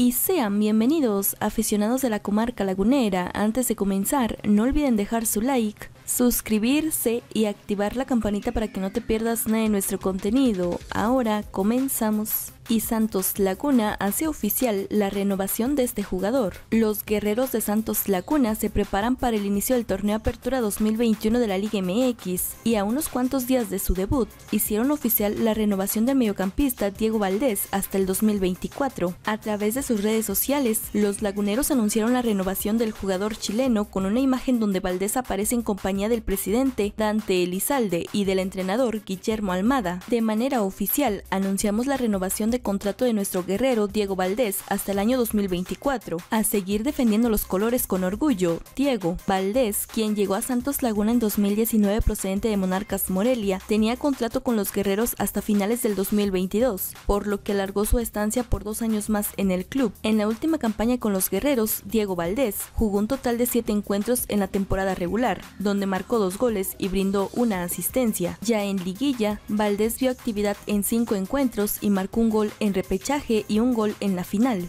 Y sean bienvenidos aficionados de la comarca lagunera. Antes de comenzar, no olviden dejar su like, suscribirse y activar la campanita para que no te pierdas nada de nuestro contenido. Ahora comenzamos y Santos Laguna hace oficial la renovación de este jugador. Los guerreros de Santos Laguna se preparan para el inicio del torneo Apertura 2021 de la Liga MX y a unos cuantos días de su debut hicieron oficial la renovación del mediocampista Diego Valdés hasta el 2024. A través de sus redes sociales, los laguneros anunciaron la renovación del jugador chileno con una imagen donde Valdés aparece en compañía del presidente Dante Elizalde y del entrenador Guillermo Almada. De manera oficial, anunciamos la renovación de contrato de nuestro guerrero Diego Valdés hasta el año 2024, a seguir defendiendo los colores con orgullo. Diego Valdés, quien llegó a Santos Laguna en 2019 procedente de Monarcas Morelia, tenía contrato con los guerreros hasta finales del 2022, por lo que alargó su estancia por dos años más en el club. En la última campaña con los guerreros, Diego Valdés jugó un total de siete encuentros en la temporada regular, donde marcó dos goles y brindó una asistencia. Ya en liguilla, Valdés vio actividad en cinco encuentros y marcó un gol en repechaje y un gol en la final.